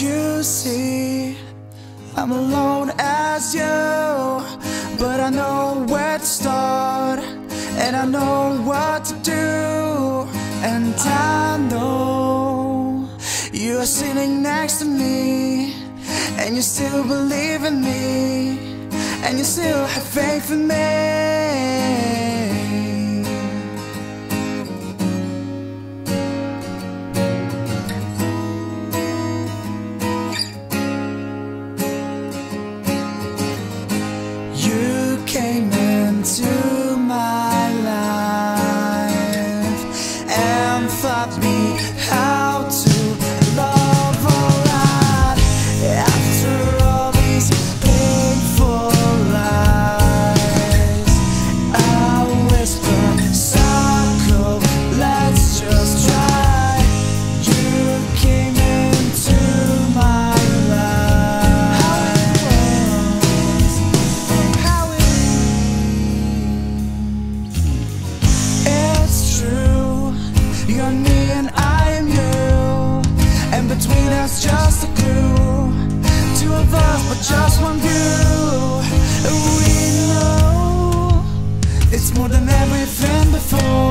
You see, I'm alone as you, but I know where to start, and I know what to do, and I know you are sitting next to me, and you still believe in me, and you still have faith in me. more than everything before.